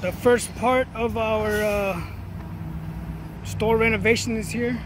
the first part of our uh, store renovation is here.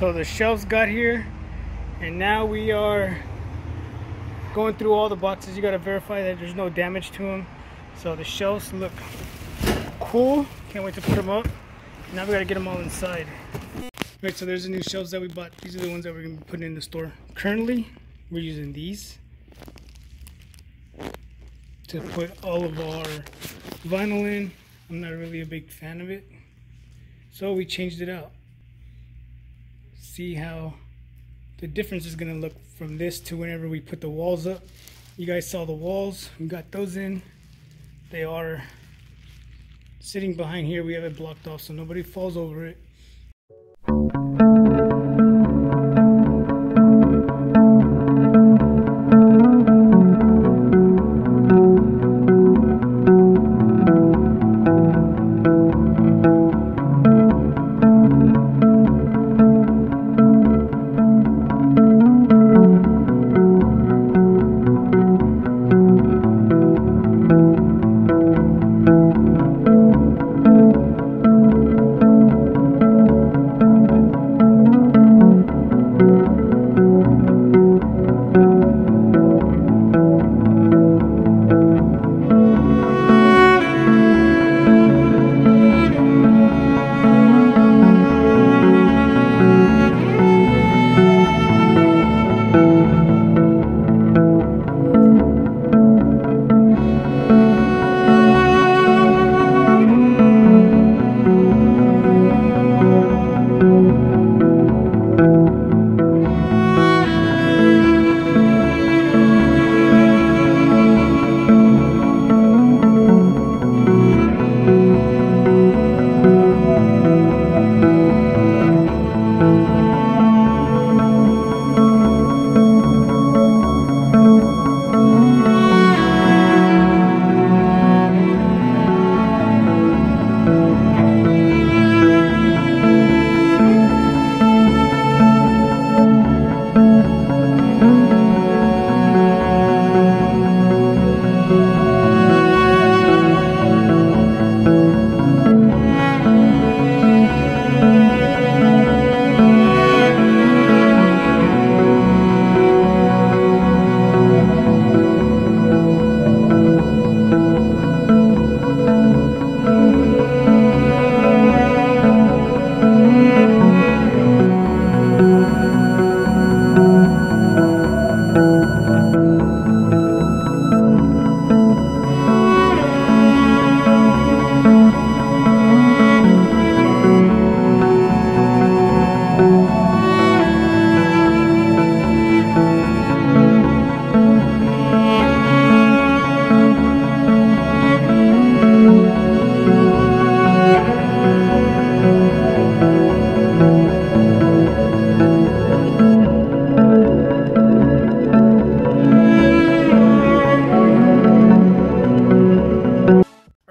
So the shelves got here and now we are going through all the boxes. You got to verify that there's no damage to them. So the shelves look cool. Can't wait to put them up. Now we got to get them all inside. Right, so there's the new shelves that we bought. These are the ones that we're going to be putting in the store. Currently, we're using these to put all of our vinyl in. I'm not really a big fan of it. So we changed it out see how the difference is going to look from this to whenever we put the walls up. You guys saw the walls. We got those in. They are sitting behind here. We have it blocked off so nobody falls over it.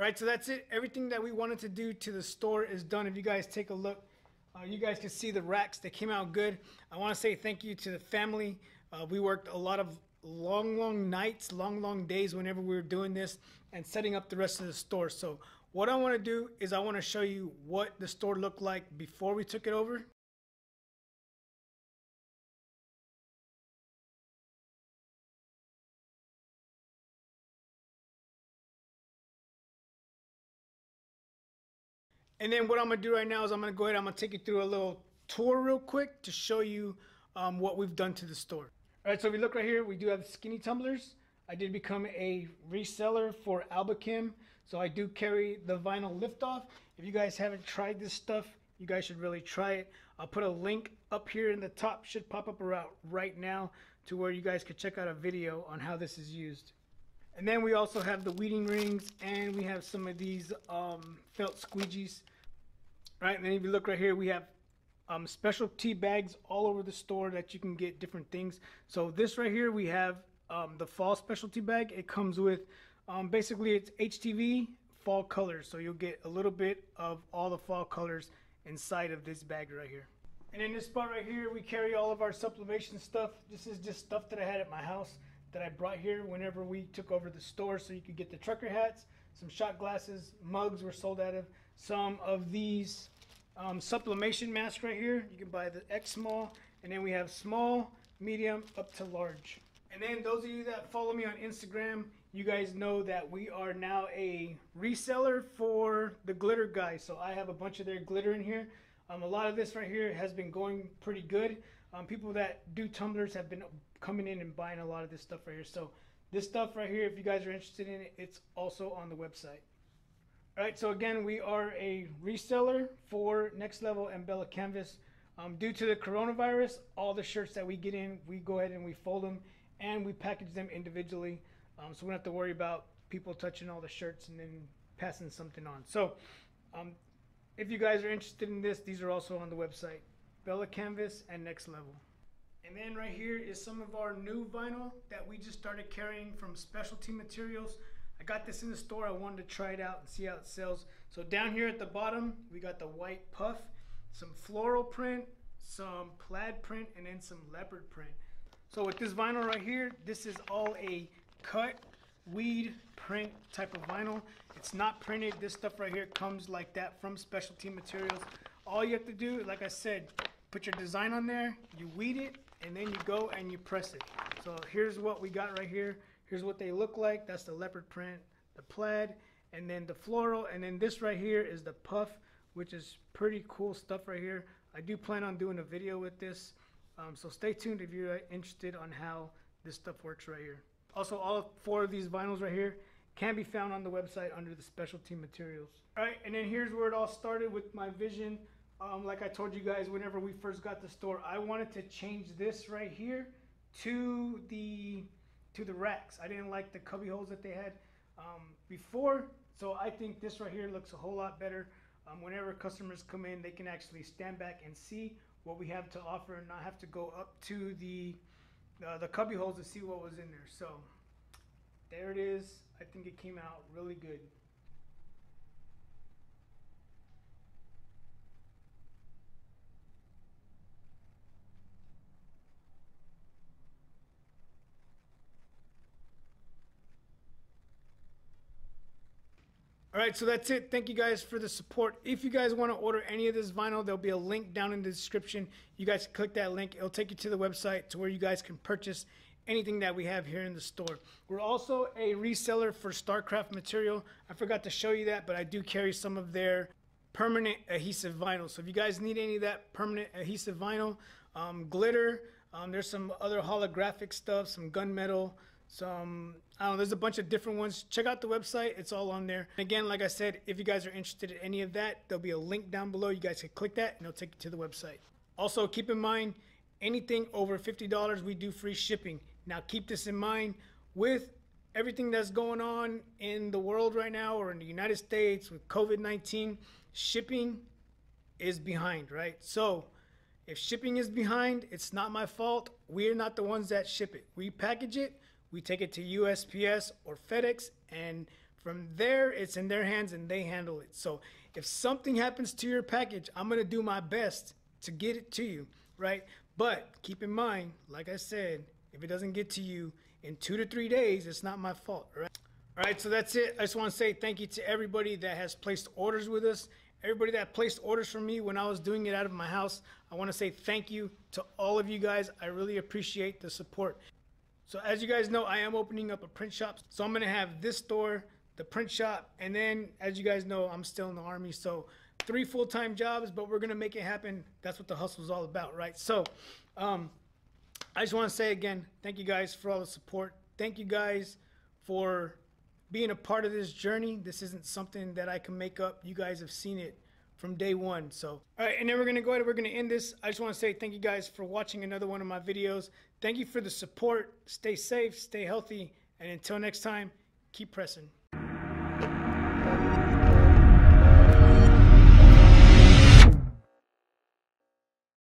Right, so that's it. Everything that we wanted to do to the store is done. If you guys take a look, uh, you guys can see the racks. They came out good. I want to say thank you to the family. Uh, we worked a lot of long, long nights, long, long days whenever we were doing this and setting up the rest of the store. So what I want to do is I want to show you what the store looked like before we took it over. And then what I'm gonna do right now is I'm gonna go ahead, I'm gonna take you through a little tour real quick to show you um, what we've done to the store. All right, so if we look right here, we do have skinny tumblers. I did become a reseller for Albachem, so I do carry the vinyl liftoff. If you guys haven't tried this stuff, you guys should really try it. I'll put a link up here in the top, should pop up around right now to where you guys could check out a video on how this is used. And then we also have the weeding rings and we have some of these um, felt squeegees. Right, and then if you look right here, we have um, specialty bags all over the store that you can get different things. So this right here, we have um, the fall specialty bag. It comes with, um, basically it's HTV fall colors. So you'll get a little bit of all the fall colors inside of this bag right here. And in this spot right here, we carry all of our sublimation stuff. This is just stuff that I had at my house that I brought here whenever we took over the store so you could get the trucker hats, some shot glasses, mugs were sold out of, some of these um, sublimation masks right here. You can buy the X small, and then we have small, medium, up to large. And then those of you that follow me on Instagram, you guys know that we are now a reseller for the glitter guys. So I have a bunch of their glitter in here. Um, a lot of this right here has been going pretty good. Um, people that do tumblers have been coming in and buying a lot of this stuff right here. So this stuff right here, if you guys are interested in it, it's also on the website. All right, so again, we are a reseller for Next Level and Bella Canvas. Um, due to the coronavirus, all the shirts that we get in, we go ahead and we fold them and we package them individually. Um, so we don't have to worry about people touching all the shirts and then passing something on. So um, if you guys are interested in this, these are also on the website. Bella Canvas and Next Level. And then right here is some of our new vinyl that we just started carrying from Specialty Materials. I got this in the store. I wanted to try it out and see how it sells. So down here at the bottom, we got the white puff, some floral print, some plaid print, and then some leopard print. So with this vinyl right here, this is all a cut weed print type of vinyl. It's not printed. This stuff right here comes like that from Specialty Materials. All you have to do, like I said, put your design on there, you weed it, and then you go and you press it. So here's what we got right here. Here's what they look like. That's the leopard print, the plaid, and then the floral. And then this right here is the puff, which is pretty cool stuff right here. I do plan on doing a video with this. Um, so stay tuned if you're interested on how this stuff works right here. Also, all four of these vinyls right here can be found on the website under the specialty materials. All right, and then here's where it all started with my vision. Um, like I told you guys, whenever we first got the store, I wanted to change this right here to the to the racks. I didn't like the cubby holes that they had um, before, so I think this right here looks a whole lot better. Um, whenever customers come in, they can actually stand back and see what we have to offer and not have to go up to the uh, the cubby holes to see what was in there. So there it is. I think it came out really good. All right, so that's it. Thank you guys for the support. If you guys want to order any of this vinyl, there'll be a link down in the description. You guys click that link. It'll take you to the website to where you guys can purchase anything that we have here in the store. We're also a reseller for StarCraft material. I forgot to show you that, but I do carry some of their permanent adhesive vinyl. So if you guys need any of that permanent adhesive vinyl, um, glitter, um, there's some other holographic stuff, some gunmetal, some um, I don't know, there's a bunch of different ones. Check out the website, it's all on there. Again, like I said, if you guys are interested in any of that, there'll be a link down below. You guys can click that and it'll take you to the website. Also, keep in mind, anything over $50, we do free shipping. Now, keep this in mind with everything that's going on in the world right now or in the United States with COVID 19, shipping is behind, right? So, if shipping is behind, it's not my fault. We're not the ones that ship it. We package it, we take it to USPS or FedEx, and from there, it's in their hands and they handle it. So if something happens to your package, I'm going to do my best to get it to you, right? But keep in mind, like I said, if it doesn't get to you in two to three days, it's not my fault, right? All right, so that's it. I just want to say thank you to everybody that has placed orders with us. Everybody that placed orders for me when I was doing it out of my house, I want to say thank you to all of you guys. I really appreciate the support. So as you guys know, I am opening up a print shop. So I'm gonna have this store, the print shop, and then as you guys know, I'm still in the army. So three full-time jobs, but we're gonna make it happen. That's what the hustle is all about, right? So um, I just want to say again, thank you guys for all the support. Thank you guys for being a part of this journey. This isn't something that I can make up. You guys have seen it from day one. So, all right, and then we're gonna go ahead. We're gonna end this. I just want to say thank you guys for watching another one of my videos. Thank you for the support. Stay safe, stay healthy, and until next time, keep pressing.